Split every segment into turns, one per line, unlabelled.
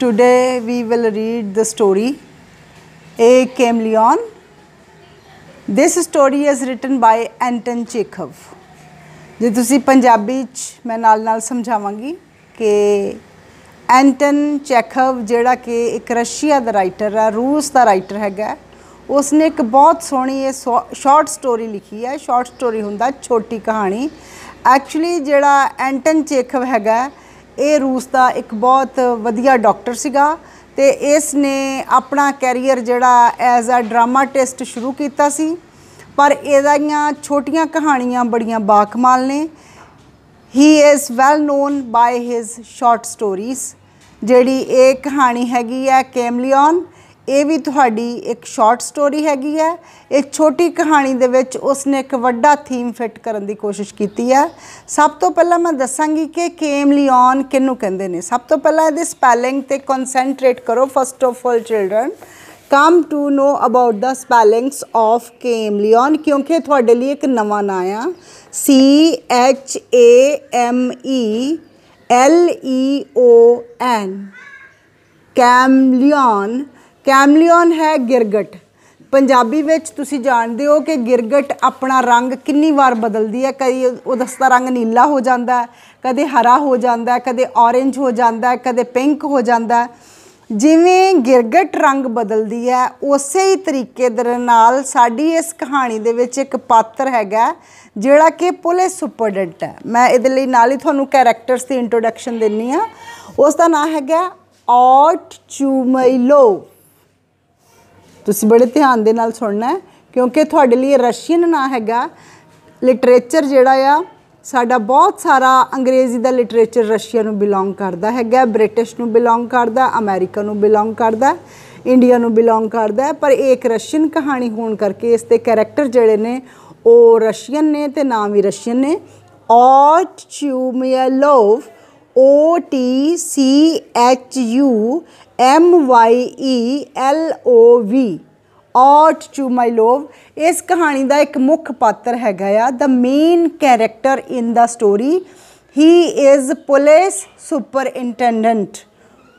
Today we will read the story, A Chameleon. This story is written by Anton Chekhov. ਜੇ ਤੁਸੀਂ ਪੰਜਾਬੀ ਚ ਮੈਂ ਨਾਲ ਨਾਲ ਸਮਝਾਵਾਂਗੀ ਕਿ ਐਂਟਨ ਚੈਖਵ ਜਿਹੜਾ ਕਿ ਇੱਕ ਰਸ਼ੀਆ ਦਾ ਰਾਈਟਰ ਹੈ, ਰੂਸ ਦਾ ਰਾਈਟਰ ਹੈਗਾ ਉਸਨੇ ਇੱਕ ਬਹੁਤ ਸੋਹਣੀ ਇਹ ਸ਼ਾਰਟ ਸਟੋਰੀ ਲਿਖੀ ਹੈ ਸ਼ਾਰਟ ਸਟੋਰੀ ਹੁੰਦਾ ਛੋਟੀ ਕਹਾਣੀ ਐਕਚੁਅਲੀ ਜਿਹੜਾ ਐਂਟਨ ਚੇਖਵ ਹੈਗਾ ਇਹ ਰੂਸ ਦਾ ਇੱਕ ਬਹੁਤ ਵਧੀਆ ਡਾਕਟਰ ਸੀਗਾ ਤੇ ਇਸ ਨੇ ਆਪਣਾ ਕੈਰੀਅਰ ਜਿਹੜਾ ਐਜ਼ ਅ ਡਰਾਮਾਟਿਸਟ ਸ਼ੁਰੂ ਕੀਤਾ ਸੀ, ਪਰ ਇਹਦੀਆਂ ਛੋਟੀਆਂ ਕਹਾਣੀਆਂ ਬੜੀਆਂ ਬਾਕਮਾਲ ਨੇ। He is well known by his short stories ਜਿਹੜੀ ਇਹ ਕਹਾਣੀ ਹੈਗੀ ਹੈ ਕੈਮਲੀਅਨ ਇਹ ਵੀ ਤੁਹਾਡੀ ਇੱਕ ਸ਼ਾਰਟ ਸਟੋਰੀ ਹੈਗੀ ਹੈ। ਇਹ ਛੋਟੀ ਕਹਾਣੀ ਦੇ ਵਿੱਚ ਉਸਨੇ ਇੱਕ ਵੱਡਾ ਥੀਮ ਫਿੱਟ ਕਰਨ ਦੀ ਕੋਸ਼ਿਸ਼ ਕੀਤੀ ਹੈ। ਸਭ ਤੋਂ ਪਹਿਲਾਂ ਮੈਂ ਦੱਸਾਂਗੀ ਕਿ ਕੇਮ ਲਿਓਨ ਕਿਹਨੂੰ ਕਹਿੰਦੇ ਨੇ। ਸਭ ਤੋਂ ਪਹਿਲਾਂ ਇਹਦੇ ਸਪੈਲਿੰਗ ਤੇ ਕਨਸੈਂਟਰੇਟ ਕਰੋ first of all children come to know about the spellings of chameleon, ਕਿਉਂਕਿ ਤੁਹਾਡੇ ਲਈ ਇੱਕ ਨਵਾਂ ਨਾਂ ਆ। C H A M E L E O N ਕੈਮਲਿਓਨ ਕੈਮਲੀਅਨ ਹੈ ਗਿਰਗਟ। ਪੰਜਾਬੀ ਵਿੱਚ ਤੁਸੀਂ ਜਾਣਦੇ ਹੋ ਕਿ ਗਿਰਗਟ ਆਪਣਾ ਰੰਗ ਕਿੰਨੀ ਵਾਰ ਬਦਲਦੀ ਹੈ। ਕਦੀ ਉਹਦਾ ਦਾ ਰੰਗ ਨੀਲਾ ਹੋ ਜਾਂਦਾ ਹੈ, ਕਦੇ ਹਰਾ ਹੋ ਜਾਂਦਾ ਹੈ, ਕਦੇ ਔਰੇਂਜ ਹੋ ਜਾਂਦਾ ਹੈ, ਕਦੇ ਪਿੰਕ ਹੋ ਜਾਂਦਾ ਹੈ। ਜਿਵੇਂ ਗਿਰਗਟ ਰੰਗ ਬਦਲਦੀ ਹੈ, ਉਸੇ ਹੀ ਤਰੀਕੇ ਦੇ ਨਾਲ ਸਾਡੀ ਇਸ ਕਹਾਣੀ ਦੇ ਵਿੱਚ ਇੱਕ ਪਾਤਰ ਹੈਗਾ, ਜਿਹੜਾ ਕਿ ਪੁਲਿਸ ਸੁਪਰਡੈਂਟ ਹੈ। ਮੈਂ ਇਹਦੇ ਲਈ ਨਾਲ ਹੀ ਤੁਹਾਨੂੰ ਕੈਰੈਕਟਰਸ ਦੀ ਇੰਟਰੋਡਕਸ਼ਨ ਦੇਣੀ ਆ ਉਸ ਦਾ ਨਾਮ ਹੈਗਾ ਔਟ ਚੂਮੈਲੋ ਤੁਸੀਂ ਬੜੇ ਧਿਆਨ ਦੇ ਨਾਲ ਸੁਣਨਾ ਹੈ, ਕਿਉਂਕਿ ਤੁਹਾਡੇ ਲਈ ਰਸ਼ੀਅਨ ਨਾ ਹੈਗਾ, ਲਿਟਰੇਚਰ ਜਿਹੜਾ ਆ, ਸਾਡਾ ਬਹੁਤ ਸਾਰਾ ਅੰਗਰੇਜ਼ੀ ਦਾ ਲਿਟਰੇਚਰ ਰਸ਼ੀਆ ਨੂੰ ਬਿਲੋਂਗ ਕਰਦਾ ਹੈਗਾ, ਬ੍ਰਿਟਿਸ਼ ਨੂੰ ਬਿਲੋਂਗ ਕਰਦਾ, ਅਮਰੀਕਾ ਨੂੰ ਬਿਲੋਂਗ ਕਰਦਾ, ਇੰਡੀਆ ਨੂੰ ਬਿਲੋਂਗ ਕਰਦਾ ਪਰ ਇਹ ਇੱਕ ਰਸ਼ੀਅਨ ਕਹਾਣੀ ਹੋਣ ਕਰਕੇ ਇਸ ਦੇ ਕੈਰੈਕਟਰ ਜਿਹੜੇ ਨੇ, ਉਹ ਰਸ਼ੀਅਨ ਨੇ ਤੇ ਨਾਮ ਵੀ ਰਸ਼ੀਅਨ ਨੇ। ਔਰ Otchumyelov O T C H U M Y E L O V Otchumyelov ਇਸ ਕਹਾਣੀ ਦਾ ਇੱਕ ਮੁੱਖ ਪਾਤਰ ਹੈਗਾ ਆ। The main character in the story he is police superintendent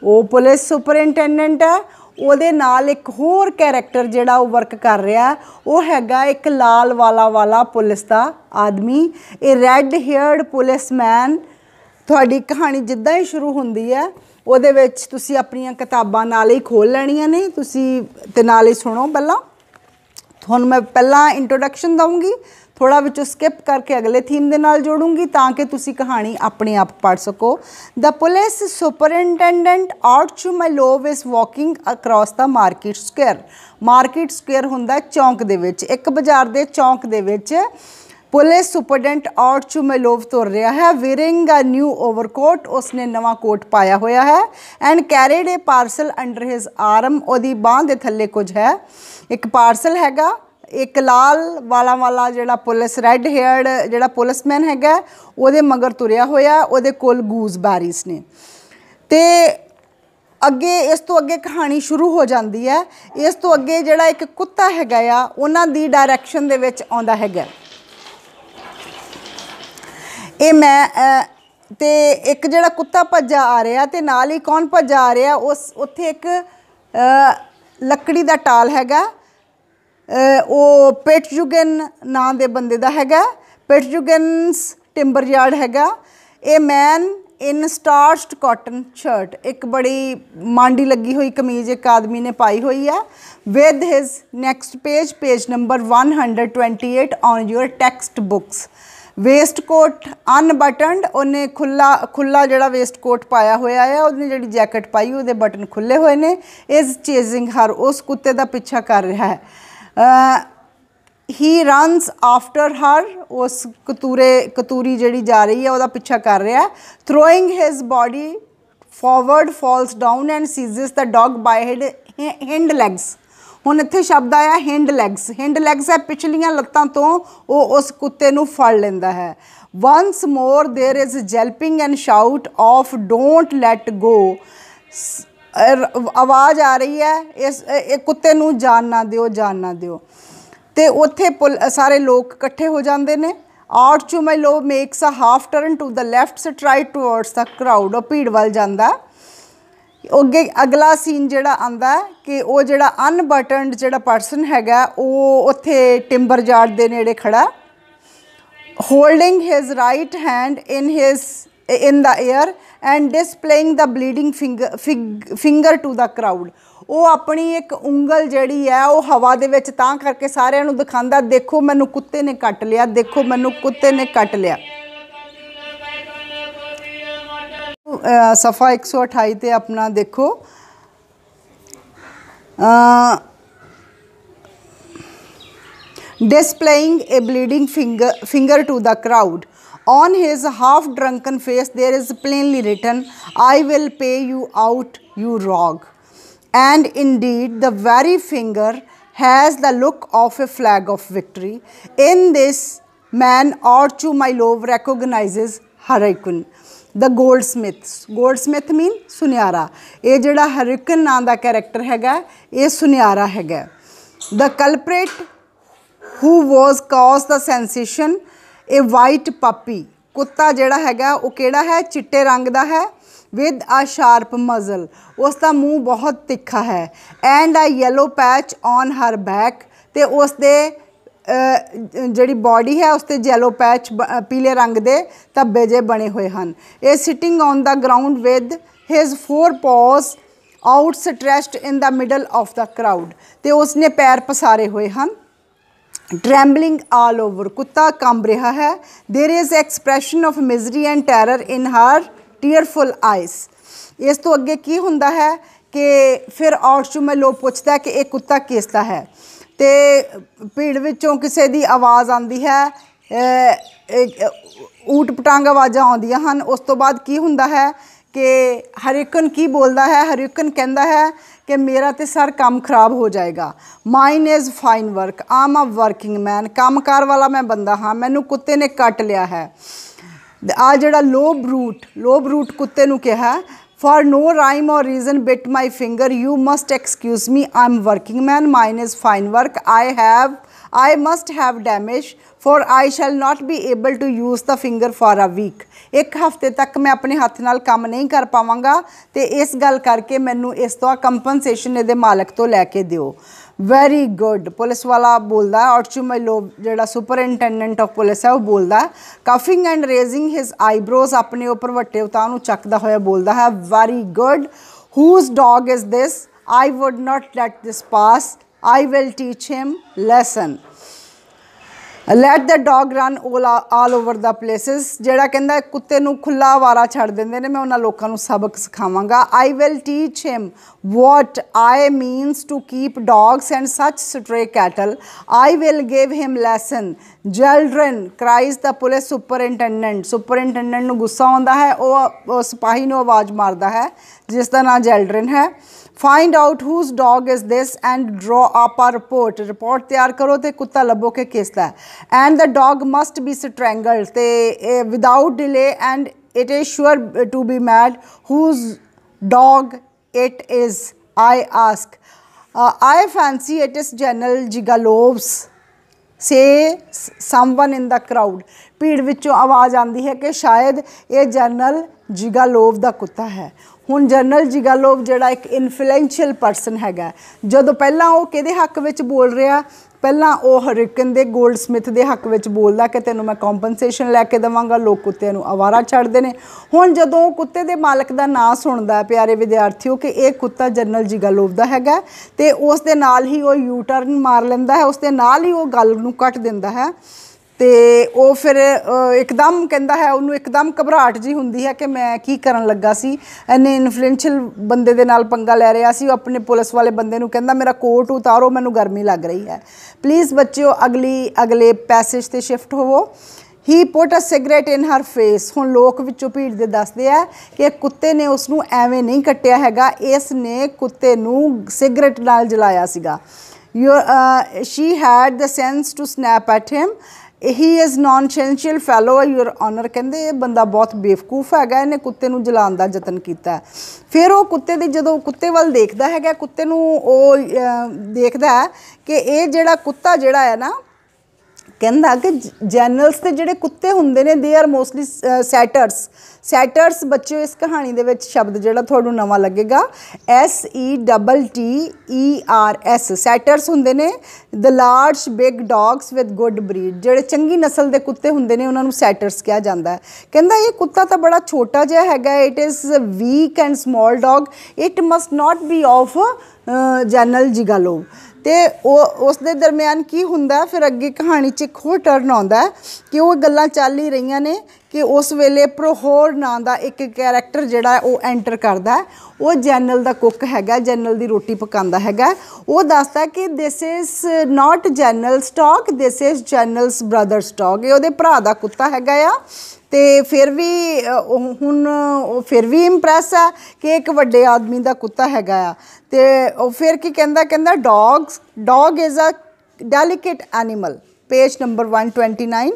ਉਹ ਪੁਲਿਸ ਸੁਪਰਇੰਟੈਂਡੈਂਟ ਹੈ ਉਹਦੇ ਨਾਲ ਇੱਕ ਹੋਰ ਕੈਰੈਕਟਰ ਜਿਹੜਾ ਉਹ ਵਰਕ ਕਰ ਰਿਹਾ। ਉਹ ਹੈਗਾ ਇੱਕ ਲਾਲ ਵਾਲਾ ਵਾਲਾ ਪੁਲਿਸ ਦਾ ਆਦਮੀ। ਇਹ ਰੈੱਡ ਹੇਅਰਡ ਪੁਲਿਸਮੈਨ ਤੁਹਾਡੀ ਕਹਾਣੀ ਜਿੱਦਾਂ ਹੀ ਸ਼ੁਰੂ ਹੁੰਦੀ ਹੈ, ਉਹਦੇ ਵਿੱਚ ਤੁਸੀਂ ਆਪਣੀਆਂ ਕਿਤਾਬਾਂ ਨਾਲ ਹੀ ਖੋਲ ਲੈਣੀਆਂ ਨੇ, ਤੁਸੀਂ ਤੇ ਨਾਲ ਹੀ ਸੁਣੋ ਪਹਿਲਾਂ। ਤੁਹਾਨੂੰ ਮੈਂ ਪਹਿਲਾਂ ਇੰਟਰੋਡਕਸ਼ਨ ਦਵਾਂਗੀ ਥੋੜਾ ਵਿੱਚੋਂ ਸਕਿਪ ਕਰਕੇ ਅਗਲੇ ਥੀਮ ਦੇ ਨਾਲ ਜੋੜੂੰਗੀ ਤਾਂ ਕਿ ਤੁਸੀਂ ਕਹਾਣੀ ਆਪਣੇ ਆਪ ਪੜ ਸਕੋ। The police superintendent superintendent Otchumyelov is walking across the market square market square ਹੁੰਦਾ ਚੌਂਕ ਦੇ ਵਿੱਚ, ਇੱਕ ਬਾਜ਼ਾਰ ਦੇ ਚੌਂਕ ਦੇ ਵਿੱਚ। ਪੁਲਿਸ ਸੁਪਰਡੈਂਟ ਔਰ ਚੁਮੇਲੋਵ ਤੁਰ ਰਿਹਾ ਹੈ। ਵੇਅਰਿੰਗ ਅ ਨਿਊ ਓਵਰਕੋਟ, ਉਸਨੇ ਨਵਾਂ ਕੋਟ ਪਾਇਆ ਹੋਇਆ ਹੈ and carried a parcel under his arm ਉਹਦੀ ਬਾਹ ਦੇ ਥੱਲੇ ਕੁਝ ਹੈ। ਇੱਕ ਪਾਰਸਲ ਹੈਗਾ, ਇੱਕ ਲਾਲ ਵਾਲਾ ਵਾਲਾ ਜਿਹੜਾ ਪੁਲਿਸ ਰੈੱਡ ਹੇਅਰਡ ਜਿਹੜਾ ਪੁਲਿਸਮੈਨ ਹੈਗਾ, ਉਹਦੇ ਮਗਰ ਤੁਰਿਆ ਹੋਇਆ, ਉਹਦੇ ਕੋਲ ਗੂਜ਼ ਗੂਜ਼ਬੈਰੀਜ਼ ਨੇ। ਤੇ ਅੱਗੇ ਇਸ ਤੋਂ ਅੱਗੇ ਕਹਾਣੀ ਸ਼ੁਰੂ ਹੋ ਜਾਂਦੀ ਹੈ। ਇਸ ਤੋਂ ਅੱਗੇ ਜਿਹੜਾ ਇੱਕ ਕੁੱਤਾ ਹੈਗਾ ਆ, ਉਹਨਾਂ ਦੀ ਡਾਇਰੈਕਸ਼ਨ ਦੇ ਵਿੱਚ ਆਉਂਦਾ ਹੈਗਾ। ਇਹ ਮੈਂ ਤੇ ਇੱਕ ਜਿਹੜਾ ਕੁੱਤਾ ਭੱਜਾ ਆ ਰਿਹਾ ਤੇ ਨਾਲ ਹੀ ਕੌਣ ਭੱਜਾ ਆ ਰਿਹਾ, ਉਸ, ਉੱਥੇ ਇੱਕ ਲੱਕੜੀ ਦਾ ਟਾਲ ਹੈਗਾ। ਉਹ ਪਿਟਜੂਗਨ ਨਾਂ ਦੇ ਬੰਦੇ ਦਾ ਹੈਗਾ। ਪਿਟਜੂਗਨਸ ਟਿੰਬਰ ਯਾਰਡ ਹੈਗਾ। ਇਹ ਮੈਨ ਇਨ ਸਟਾਰਚਡ ਕਾਟਨ ਸ਼ਰਟ। ਇੱਕ ਬੜੀ ਮਾਂਡੀ ਲੱਗੀ ਹੋਈ ਕਮੀਜ਼ ਇੱਕ ਆਦਮੀ ਨੇ ਪਾਈ ਹੋਈ ਹੈ। With his next page page number 128 on your textbooks waistcoat unbuttoned ਉਹਨੇ ਖੁੱਲਾ ਖੁੱਲਾ ਜਿਹੜਾ ਵੇਸਟ ਕੋਟ ਪਾਇਆ ਹੋਇਆ ਹੈ ਉਹਨੇ ਜਿਹੜੀ ਜੈਕਟ ਪਾਈ, ਉਹਦੇ ਬਟਨ ਖੁੱਲੇ ਹੋਏ ਨੇ ਇਜ਼ ਚੇਜ਼ਿੰਗ ਹਰ ਉਸ ਕੁੱਤੇ ਦਾ ਪਿੱਛਾ ਕਰ ਰਿਹਾ ਹੈ। ਹੀ ਰਨਸ ਆਫਟਰ ਹਰ ਉਸ ਕਤੂਰੇ, ਕਤੂਰੀ ਜਿਹੜੀ ਜਾ ਰਹੀ ਹੈ, ਉਹਦਾ ਪਿੱਛਾ ਕਰ ਰਿਹਾ throwing his body forward falls down and seizes the dog by head hind legs ਹੁਣ ਇੱਥੇ ਸ਼ਬਦ ਆਇਆ ਹਿੰਡ ਲੈਗਸ ਹਿੰਡ ਲੈਗਸ ਹੈ ਪਿਛਲੀਆਂ ਲੱਤਾਂ ਤੋਂ ਉਹ ਉਸ ਕੁੱਤੇ ਨੂੰ ਫੜ ਲੈਂਦਾ ਹੈ once more there is yelping and shout of don't let go ਆਵਾਜ਼ ਆ ਰਹੀ ਹੈ ਇਸ ਇਹ ਕੁੱਤੇ ਨੂੰ ਜਾਨ ਨਾ ਦਿਓ ਜਾਨ ਨਾ ਦਿਓ ਤੇ ਉੱਥੇ ਸਾਰੇ ਲੋਕ ਇਕੱਠੇ ਹੋ ਜਾਂਦੇ ਨੇ ਆਰਚੂਮੈਲੋ makes a half turn to the left straight towards the crowd ਉਹ ਭੀੜ ਵੱਲ ਜਾਂਦਾ ਅੱਗੇ ਅਗਲਾ ਸੀਨ ਜਿਹੜਾ ਆਂਦਾ ਕਿ ਉਹ ਜਿਹੜਾ ਅਨਬਟਨਡ ਜਿਹੜਾ ਪਰਸਨ ਹੈਗਾ, ਉਹ ਉੱਥੇ ਟਿੰਬਰ ਯਾਰਡ ਦੇ ਨੇੜੇ ਖੜਾ holding his right hand in his in the air and displaying the bleeding finger, fig- finger to the crowd. ਉਹ ਆਪਣੀ ਇੱਕ ਉਂਗਲ ਜਿਹੜੀ ਹੈ, ਉਹ ਹਵਾ ਦੇ ਵਿੱਚ ਤਾਂ ਕਰਕੇ ਸਾਰਿਆਂ ਨੂੰ ਦਿਖਾਉਂਦਾ, ਦੇਖੋ, ਮੈਨੂੰ ਕੁੱਤੇ ਨੇ ਕੱਟ ਲਿਆ, ਦੇਖੋ, ਮੈਨੂੰ ਕੁੱਤੇ ਨੇ ਕੱਟ ਲਿਆ। ਸਫਾ 128 ਤੇ ਆਪਣਾ ਦੇਖੋ ਅ displaying a bleeding finger, finger to the crowd. On his half drunken face, there is plainly written, I will pay you out, you rogue. And indeed, the very finger has the look of a flag of victory. In this man, Archu Mylov recognizes Harikun. ਦ ਗੋਲਡਸਮਿਥਸ ਗੋਲਡਸਮਿਥ ਮੀਨ ਸੁਨਿਆਰਾ। ਇਹ ਜਿਹੜਾ ਹਰਿਕਨ ਨਾਂ ਦਾ character ਹੈਗਾ, ਇਹ ਸੁਨਿਆਰਾ ਹੈਗਾ। The culprit who was caused the sensation, a white puppy ਕੁੱਤਾ ਜਿਹੜਾ ਹੈਗਾ, ਉਹ ਕਿਹੜਾ ਹੈ? ਚਿੱਟੇ ਰੰਗ ਦਾ ਹੈ। ਵਿਦ a ਸ਼ਾਰਪ ਮਜ਼ਲ ਉਸ ਦਾ ਮੂੰਹ ਬਹੁਤ ਤਿੱਖਾ ਹੈ। And a yellow patch on her back ਤੇ ਉਸ ਦੇ ਜਿਹੜੀ ਬਾਡੀ ਹੈ ਉਸ ਤੇ ਜੈਲੋ ਪੈਚ ਪੀਲੇ ਰੰਗ ਦੇ ਧੱਬੇ ਜੇ ਬਣੇ ਹੋਏ ਹਨ ਇਹ sitting on the ground with his four paws outstretched in the middle of the crowd ਤੇ ਉਸਨੇ ਪੈਰ ਪਸਾਰੇ ਹੋਏ ਹਨ ਟ੍ਰੈਂਬਲਿੰਗ ਆਲ ਓਵਰ ਕੁੱਤਾ ਕੰਬ ਰਿਹਾ ਹੈ there is expression of misery and terror in her tearful eyes ਇਸ ਤੋਂ ਅੱਗੇ ਕੀ ਹੁੰਦਾ ਹੈ ਕਿ ਫਿਰ ਔਰਚੂਮੇ ਲੋ ਪੁੱਛਦਾ ਕਿ ਇਹ ਕੁੱਤਾ ਕਿਸ ਦਾ ਹੈ ਤੇ ਭੀੜ ਵਿੱਚੋਂ ਕਿਸੇ ਦੀ ਆਵਾਜ਼ ਆਉਂਦੀ ਹੈ ਊਟ ਪਟਾਂਗ ਆਵਾਜ਼ਾਂ ਆਉਂਦੀਆਂ ਹਨ। ਉਸ ਤੋਂ ਬਾਅਦ ਕੀ ਹੁੰਦਾ ਹੈ ਕਿ ਹਰਿਕਨ ਕੀ ਬੋਲਦਾ ਹੈ? ਹਰਿਕਨ ਕਹਿੰਦਾ ਹੈ ਕਿ ਮੇਰਾ ਤੇ ਸਰ ਕੰਮ ਖਰਾਬ ਹੋ ਜਾਏਗਾ। Mine is fine work I'm a working man ਕੰਮਕਾਰ ਵਾਲਾ ਮੈਂ ਬੰਦਾ ਹਾਂ। ਮੈਨੂੰ ਕੁੱਤੇ ਨੇ ਕੱਟ ਲਿਆ ਹੈ। ਆ ਜਿਹੜਾ ਲੋ ਬਰੂਟ ਲੋ ਬਰੂਟ ਕੁੱਤੇ ਨੂੰ ਕਿਹਾ for no rhyme or reason bit my finger you must excuse me i'm working man mine is fine work i have i must have damage for i shall not be able to use the finger for a week ਇੱਕ ਹਫ਼ਤੇ ਤੱਕ ਮੈਂ ਆਪਣੇ ਹੱਥ ਨਾਲ ਕੰਮ ਨਹੀਂ ਕਰ ਪਾਵਾਂਗਾ ਤੇ ਇਸ ਗੱਲ ਕਰਕੇ ਮੈਨੂੰ ਇਸ ਤੋਂ ਕੰਪਨਸੇਸ਼ਨ ਇਹਦੇ ਮਾਲਕ ਤੋਂ ਲੈ ਕੇ ਦਿਓ ਵੈਰੀ ਗੁੱਡ ਪੁਲਿਸ ਵਾਲਾ ਬੋਲਦਾ ਔਰਚੁਮੈਲੋ ਜਿਹੜਾ ਸੁਪਰਿੰਟੈਂਡੈਂਟ ਆਫ ਪੁਲਿਸ ਹੈ, ਉਹ ਬੋਲਦਾ coughing and raising his eyebrows ਆਪਣੇ ਉੱਪਰ ਵੱਟੇ ਉਤਾਂ ਨੂੰ ਚੱਕਦਾ ਹੋਇਆ ਬੋਲਦਾ ਹੈ। Very good whose dog is this I would not let this pass I will teach him lesson let the dog run all over the places ਜਿਹੜਾ ਕਹਿੰਦਾ ਕੁੱਤੇ ਨੂੰ ਖੁੱਲਾ ਵਾਰਾ ਛੱਡ ਦਿੰਦੇ ਨੇ, ਮੈਂ ਉਹਨਾਂ ਲੋਕਾਂ ਨੂੰ ਸਬਕ ਸਿਖਾਵਾਂਗਾ। I will teach him what I means to keep dogs and such stray cattle I will give him lesson Yeldyrin cries the police superintendent superintendent ਨੂੰ ਗੁੱਸਾ ਆਉਂਦਾ ਹੈ ਉਹ ਉਹ ਸਿਪਾਹੀ ਨੂੰ ਆਵਾਜ਼ ਮਾਰਦਾ ਹੈ ਜਿਸ ਦਾ ਨਾਮ ਜੈਲਡਰਨ ਹੈ find out whose dog is this and draw up a report report ਤਿਆਰ ਕਰੋ ਤੇ ਕੁੱਤਾ ਲੱਭੋ ਕਿ ਕਿਸ ਦਾ and the dog must be strangled ਤੇ without delay and it is sure to be mad whose dog it is I ask I fancy it is General Zhigalov's says someone in the crowd ਭੀੜ ਵਿੱਚੋਂ ਆਵਾਜ਼ ਆਉਂਦੀ ਹੈ ਕਿ ਸ਼ਾਇਦ ਇਹ general ਜਿਗਾਲੋਵ ਦਾ ਕੁੱਤਾ ਹੈ। ਹੁਣ ਜਨਰਲ ਜਿਗਾਲੋਵ ਜਿਹੜਾ ਇੱਕ ਇਨਫਲੂਐਂਸ਼ੀਅਲ ਪਰਸਨ ਹੈਗਾ। ਜਦੋਂ ਪਹਿਲਾਂ ਉਹ ਕਿਹਦੇ ਹੱਕ ਵਿੱਚ ਬੋਲ ਰਿਹਾ ਪਹਿਲਾਂ ਉਹ ਹਰਿਕਨ ਦੇ ਗੋਲਡਸਮਿਥ ਦੇ ਹੱਕ ਵਿੱਚ ਬੋਲਦਾ ਕਿ ਤੈਨੂੰ ਮੈਂ ਕੰਪਨਸੇਸ਼ਨ ਲੈ ਕੇ ਦੇਵਾਂਗਾ, ਲੋਕ ਕੁੱਤੇ ਨੂੰ ਆਵਾਰਾ ਛੱਡਦੇ ਨੇ। ਹੁਣ ਜਦੋਂ ਉਹ ਕੁੱਤੇ ਦੇ ਮਾਲਕ ਦਾ ਨਾਂ ਸੁਣਦਾ ਹੈ, ਪਿਆਰੇ ਵਿਦਿਆਰਥੀਓ, ਕਿ ਇਹ ਕੁੱਤਾ ਜਨਰਲ ਜਿਗਾਲੋਵ ਦਾ ਹੈਗਾ ਤੇ ਉਸ ਦੇ ਨਾਲ ਹੀ ਉਹ ਯੂ ਟਰਨ ਮਾਰ ਲੈਂਦਾ ਹੈ, ਉਸ ਦੇ ਨਾਲ ਹੀ ਉਹ ਗੱਲ ਨੂੰ ਕੱਟ ਦਿੰਦਾ ਹੈ। ਤੇ ਉਹ ਫਿਰ ਇੱਕਦਮ ਕਹਿੰਦਾ ਹੈ, ਉਹਨੂੰ ਇੱਕਦਮ ਘਬਰਾਹਟ ਜੀ ਹੁੰਦੀ ਹੈ ਕਿ ਮੈਂ ਕੀ ਕਰਨ ਲੱਗਾ ਸੀ। ਐਨੇ ਇਨਫਲੂਐਂਸ਼ੀਅਲ ਬੰਦੇ ਦੇ ਨਾਲ ਪੰਗਾ ਲੈ ਰਿਹਾ ਸੀ, ਉਹ ਆਪਣੇ ਪੁਲਿਸ ਵਾਲੇ ਬੰਦੇ ਨੂੰ ਕਹਿੰਦਾ, ਮੇਰਾ ਕੋਟ ਉਤਾਰੋ, ਮੈਨੂੰ ਗਰਮੀ ਲੱਗ ਰਹੀ ਹੈ। ਪਲੀਜ਼ ਬੱਚਿਓ, ਅਗਲੀ, ਅਗਲੇ ਪੈਸੇਜ ਤੇ ਸ਼ਿਫਟ ਹੋਵੋ। ਹੀ ਪੁੱਟ ਅ ਸਿਗਰਟ ਇਨ ਹਰ ਫੇਸ ਹੁਣ ਲੋਕ ਵਿੱਚੋਂ ਭੀੜ ਦੇ ਦੱਸਦੇ ਆ ਕਿ ਕੁੱਤੇ ਨੇ ਉਸ ਨੂੰ ਐਵੇਂ ਨਹੀਂ ਕੱਟਿਆ ਹੈਗਾ, ਇਸ ਨੇ ਕੁੱਤੇ ਨੂੰ ਸਿਗਰਟ ਨਾਲ ਜਲਾਇਆ ਸੀਗਾ। You see had the sense to snap at him he is nonsensical fellow your honour ਕਹਿੰਦੇ ਇਹ ਬੰਦਾ ਬਹੁਤ ਬੇਵਕੂਫ ਹੈਗਾ, ਇਹਨੇ ਕੁੱਤੇ ਨੂੰ ਜਲਾਉਣ ਦਾ ਯਤਨ ਕੀਤਾ ਫਿਰ ਉਹ ਕੁੱਤੇ ਦੀ ਜਦੋਂ ਕੁੱਤੇ ਵੱਲ ਦੇਖਦਾ ਹੈਗਾ, ਕੁੱਤੇ ਨੂੰ ਉਹ ਦੇਖਦਾ ਕਿ ਇਹ ਜਿਹੜਾ ਕੁੱਤਾ ਜਿਹੜਾ ਹੈ ਨਾ ਕਹਿੰਦਾ ਕਿ ਜੈਨਲਸ ਦੇ ਜਿਹੜੇ ਕੁੱਤੇ ਹੁੰਦੇ ਨੇ ਦੇ ਆਰ ਮੋਸਟਲੀ ਸੈਟਰਸ ਸੈਟਰਸ ਬੱਚਿਓ, ਇਸ ਕਹਾਣੀ ਦੇ ਵਿੱਚ ਸ਼ਬਦ ਜਿਹੜਾ ਤੁਹਾਨੂੰ ਨਵਾਂ ਲੱਗੇਗਾ, S E double T E R S. Setters ਹੁੰਦੇ ਨੇ the large big dogs with good breed ਜਿਹੜੇ ਚੰਗੀ ਨਸਲ ਦੇ ਕੁੱਤੇ ਹੁੰਦੇ ਨੇ, ਉਹਨਾਂ ਨੂੰ ਸੈਟਰਸ ਕਿਹਾ ਜਾਂਦਾ ਹੈ। ਕਹਿੰਦਾ ਇਹ ਕੁੱਤਾ ਤਾਂ ਬੜਾ ਛੋਟਾ ਜਿਹਾ ਹੈਗਾ it is weak and small dog it must not be of General Zhigalov ਤੇ ਉਹ ਉਸ ਦੇ ਦਰਮਿਆਨ ਕੀ ਹੁੰਦਾ, ਫਿਰ ਅੱਗੇ ਕਹਾਣੀ 'ਚ ਇੱਕ ਹੋਰ ਟਰਨ ਆਉਂਦਾ ਕਿ ਉਹ ਗੱਲਾਂ ਚੱਲ ਹੀ ਰਹੀਆਂ ਨੇ ਕਿ ਉਸ ਵੇਲੇ ਪ੍ਰੋਹੋਰ ਨਾਂ ਦਾ ਇੱਕ ਕੈਰੈਕਟਰ ਜਿਹੜਾ ਉਹ ਐਂਟਰ ਕਰਦਾ ਉਹ ਜਨਰਲ ਦਾ ਕੁੱਕ ਹੈਗਾ, ਜਨਰਲ ਦੀ ਰੋਟੀ ਪਕਾਉਂਦਾ ਹੈਗਾ। ਉਹ ਦੱਸਦਾ ਕਿ this is not general stock this is general's brother stock ਇਹ ਉਹਦੇ ਭਰਾ ਦਾ ਕੁੱਤਾ ਹੈਗਾ ਆ। ਤੇ ਫਿਰ ਵੀ ਹੁਣ, ਉਹ ਫਿਰ ਵੀ ਇੰਪ੍ਰੈਸ ਹੈ ਕਿ ਇੱਕ ਵੱਡੇ ਆਦਮੀ ਦਾ ਕੁੱਤਾ ਹੈਗਾ ਆ। ਤੇ ਉਹ ਫਿਰ ਕੀ ਕਹਿੰਦਾ ਕਹਿੰਦਾ dogs dog is a delicate animal page number 129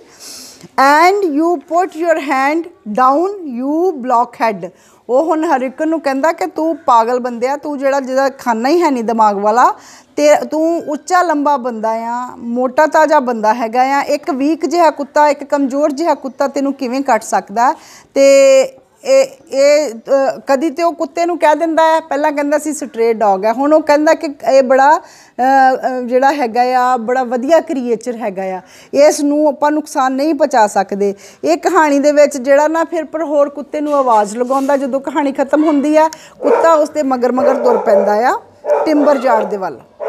and you put your hand down you blockhead ਉਹ ਹੁਣ ਹਰ ਹਰਿਕਨ ਨੂੰ ਕਹਿੰਦਾ ਕਿ ਤੂੰ ਪਾਗਲ ਬੰਦਿਆ ਤੂੰ ਜਿਹੜਾ ਜਿਹਦਾ ਖਾਨਾ ਹੀ ਹੈ ਨਹੀਂ ਦਿਮਾਗ ਵਾਲਾ, ਤੇ ਤੂੰ ਉੱਚਾ ਲੰਬਾ ਬੰਦਾ ਆ, ਮੋਟਾ ਤਾਜਾ ਬੰਦਾ ਹੈਗਾ ਆ, ਇੱਕ ਵੀਕ ਜਿਹਾ ਕੁੱਤਾ, ਇੱਕ ਕਮਜ਼ੋਰ ਜਿਹਾ ਕੁੱਤਾ ਤੈਨੂੰ ਕਿਵੇਂ ਕੱਟ ਸਕਦਾ? ਤੇ ਇਹ ਇਹ ਕਦੀ ਤੇ ਉਹ ਕੁੱਤੇ ਨੂੰ ਕਹਿ ਦਿੰਦਾ ਹੈ, ਪਹਿਲਾਂ ਕਹਿੰਦਾ ਸੀ ਸਟ੍ਰੇਟ ਡੌਗ ਹੈ। ਹੁਣ ਉਹ ਕਹਿੰਦਾ ਕਿ ਇਹ ਬੜਾ ਜਿਹੜਾ ਹੈਗਾ ਆ, ਬੜਾ ਵਧੀਆ ਕ੍ਰੀਏਚਰ ਹੈਗਾ ਆ। ਇਸ ਨੂੰ ਆਪਾਂ ਨੁਕਸਾਨ ਨਹੀਂ ਪਹੁੰਚਾ ਸਕਦੇ। ਇਹ ਕਹਾਣੀ ਦੇ ਵਿੱਚ ਜਿਹੜਾ ਨਾ ਫਿਰ ਪਰ ਹੋਰ ਕੁੱਤੇ ਨੂੰ ਆਵਾਜ਼ ਲਗਾਉਂਦਾ, ਜਦੋਂ ਕਹਾਣੀ ਖਤਮ ਹੁੰਦੀ ਆ, ਕੁੱਤਾ ਉਸ ਦੇ ਮਗਰ ਮਗਰ ਤੁਰ ਪੈਂਦਾ ਆ, ਟਿੰਬਰ ਜਾੜ ਦੇ ਵੱਲ ਆ ਅ-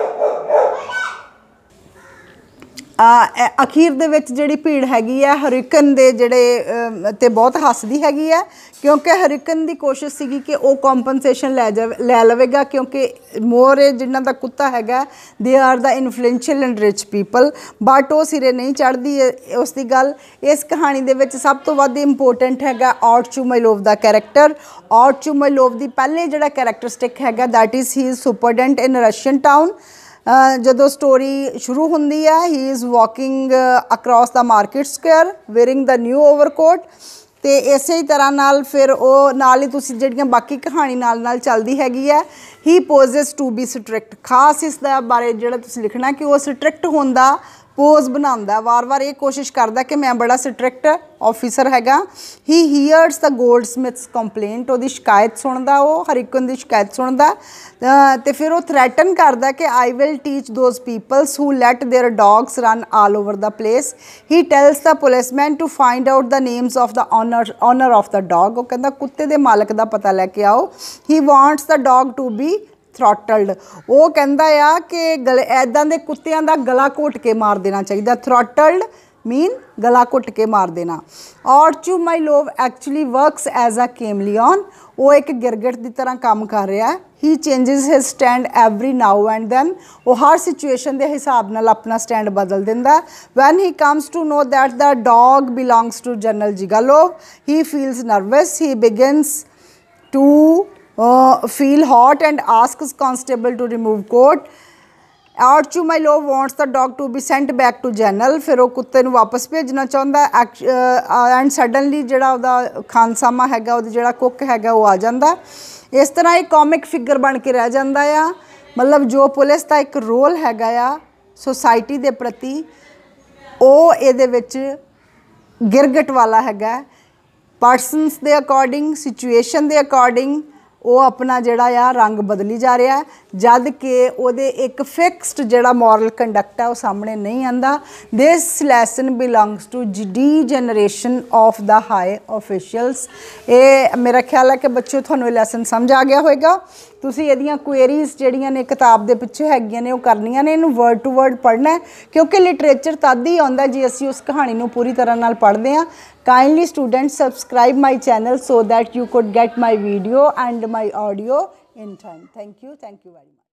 ਅਖੀਰ ਦੇ ਵਿੱਚ ਜਿਹੜੀ ਭੀੜ ਹੈਗੀ ਹੈ ਹਰਿਕਨ ਦੇ ਜਿਹੜੇ ਤੇ ਬਹੁਤ ਹੱਸਦੀ ਹੈਗੀ ਹੈ ਕਿਉਂਕਿ ਹਰਿਕਨ ਦੀ ਕੋਸ਼ਿਸ਼ ਸੀਗੀ ਕਿ ਉਹ ਕੰਪਨਸੇਸ਼ਨ ਲੈ ਜਾਵੇ, ਲੈ ਲਵੇਗਾ, ਕਿਉਂਕਿ ਮੋਰ ਇਹ ਜਿਨ੍ਹਾਂ ਦਾ ਕੁੱਤਾ ਹੈਗਾ they are the influential and rich people but ਉਹ ਸਿਰੇ ਨਹੀਂ ਚੜਦੀ ਉਸ ਦੀ ਗੱਲ। ਇਸ ਕਹਾਣੀ ਦੇ ਵਿੱਚ ਸਭ ਤੋਂ ਵੱਧ ਇੰਪੋਰਟੈਂਟ ਹੈਗਾ ਆਊਟ ਚੂਮੈਲੋਵ ਦਾ ਕੈਰੈਕਟਰ ਆਊਟ ਚੂਮੈਲੋਵ ਦੀ ਪਹਿਲੇ ਜਿਹੜਾ ਕੈਰੈਕਟਰਿਸਟਿਕ ਹੈਗਾ that is he is superintendent in Russian town ਜਦੋਂ ਸਟੋਰੀ ਸ਼ੁਰੂ ਹੁੰਦੀ ਹੈ he is walking across the market square wearing the new overcoat ਤੇ ਇਸੇ ਹੀ ਤਰ੍ਹਾਂ ਨਾਲ ਫਿਰ ਉਹ ਨਾਲ ਹੀ ਤੁਸੀਂ ਜਿਹੜੀਆਂ ਬਾਕੀ ਕਹਾਣੀ ਨਾਲ ਨਾਲ ਚੱਲਦੀ ਹੈਗੀ ਹੈ he poses to be strict ਖਾਸ ਇਸ ਦਾ ਬਾਰੇ ਜਿਹੜਾ ਤੁਸੀਂ ਲਿਖਣਾ ਕਿ ਉਹ ਸਟ੍ਰਿਕਟ ਹੁੰਦਾ ਪੋਜ਼ ਬਣਾਉਂਦਾ ਵਾਰ-ਵਾਰ ਇਹ ਕੋਸ਼ਿਸ਼ ਕਰਦਾ ਕਿ ਮੈਂ ਬੜਾ ਸਟ੍ਰਿਕਟ ਆਫੀਸਰ ਹੈਗਾ ਹੀ ਹੀਅਰਸ ਦਾ ਗੋਲਡਸਮਿਥਸ ਕੰਪਲੇਂਟ ਉਹਦੀ ਸ਼ਿਕਾਇਤ ਸੁਣਦਾ ਉਹ ਹਰਿਕਨ ਦੀ ਸ਼ਿਕਾਇਤ ਸੁਣਦਾ ਅ, ਤੇ ਫਿਰ ਉਹ ਥ੍ਰੈਟਨ ਕਰਦਾ ਕਿ I will teach those peoples who let their dogs run all over the place he tells the policeman to find out the names of the owner owner of the dog ਉਹ ਕਹਿੰਦਾ ਕੁੱਤੇ ਦੇ ਮਾਲਕ ਦਾ ਪਤਾ ਲੈ ਕੇ ਆਓ he wants the dog to be throttled ਉਹ ਕਹਿੰਦਾ ਆ ਕਿ ਗਲੇ ਐਦਾਂ ਦੇ ਕੁੱਤਿਆਂ ਦਾ ਗਲਾ ਘੋਟ ਕੇ ਮਾਰ ਦੇਣਾ ਚਾਹੀਦਾ। ਥਰੋਟਲਡ ਮੀਨ ਗਲਾ ਘੁੱਟ ਕੇ ਮਾਰ ਦੇਣਾ। ਔਰ ਚੂ ਮਾਈ ਲੋਵ actually works as a chameleon ਉਹ ਇੱਕ ਗਿਰਗਟ ਦੀ ਤਰ੍ਹਾਂ ਕੰਮ ਕਰ ਰਿਹਾ ਹੈ। He changes his stand every now and then ਉਹ ਹਰ ਸਿਚੁਏਸ਼ਨ ਦੇ ਹਿਸਾਬ ਨਾਲ ਆਪਣਾ ਸਟੈਂਡ ਬਦਲ ਦਿੰਦਾ when he comes to know that the dog belongs to General Zhigalov he feels nervous he begins to uh, feel hot and asks constable to remove coat. Archu my love wants the dog to be sent back to general. ਫਿਰ ਉਹ ਕੁੱਤੇ ਨੂੰ ਵਾਪਸ ਭੇਜਣਾ ਚਾਹੁੰਦਾ and suddenly ਜਿਹੜਾ ਉਹਦਾ ਖਾਨਸਾਮਾ ਹੈਗਾ ਉਹਦਾ ਜਿਹੜਾ ਕੁੱਕ ਹੈਗਾ ਉਹ ਆ ਜਾਂਦਾ ਇਸ ਤਰ੍ਹਾਂ ਇਹ ਕਾਮਿਕ ਫਿਗਰ ਬਣ ਕੇ ਰਹਿ ਜਾਂਦਾ ਆ ਮਤਲਬ ਜੋ ਪੁਲਿਸ ਦਾ ਇੱਕ ਰੋਲ ਹੈਗਾ ਆ ਸੋਸਾਇਟੀ ਦੇ ਪ੍ਰਤੀ ਉਹ ਇਹਦੇ ਵਿੱਚ ਗਿਰਗਟ ਵਾਲਾ ਹੈਗਾ ਪਰਸਨਸ ਦੇ ਅਕੋਰਡਿੰਗ ਸਿਚੁਏਸ਼ਨ ਦੇ ਅਕੋਰਡਿੰਗ ਉਹ ਆਪਣਾ ਜਿਹੜਾ ਆ ਰੰਗ ਬਦਲੀ ਜਾ ਰਿਹਾ ਜਦ ਕਿ ਉਹਦੇ ਇੱਕ ਫਿਕਸਡ ਜਿਹੜਾ ਮੋਰਲ ਕੰਡਕਟ ਹੈ ਉਹ ਸਾਹਮਣੇ ਨਹੀਂ ਆਂਦਾ। This lesson belongs to the generation of the high officials ਇਹ ਮੇਰਾ ਖਿਆਲ ਹੈ ਕਿ ਬੱਚਿਓ, ਤੁਹਾਨੂੰ ਇਹ ਲੈਸਨ ਸਮਝ ਆ ਗਿਆ ਹੋਵੇਗਾ ਤੁਸੀਂ ਇਹਦੀਆਂ ਕੁਐਰੀਜ਼ ਜਿਹੜੀਆਂ ਨੇ ਕਿਤਾਬ ਦੇ ਪਿੱਛੇ ਹੈਗੀਆਂ ਨੇ, ਉਹ ਕਰਨੀਆਂ ਨੇ, ਇਹਨੂੰ ਵਰਡ ਟੂ ਵਰਡ ਪੜ੍ਹਨਾ ਹੈ, ਕਿਉਂਕਿ ਲਿਟਰੇਚਰ ਤਦ ਹੀ ਆਉਂਦਾ ਜੇ ਅਸੀਂ ਉਸ ਕਹਾਣੀ ਨੂੰ ਪੂਰੀ ਤਰ੍ਹਾਂ ਨਾਲ ਪੜ੍ਹਦੇ ਹਾਂ। Kindly students subscribe my channel so that you could get my video and my audio in time. Thank you. Thank you very much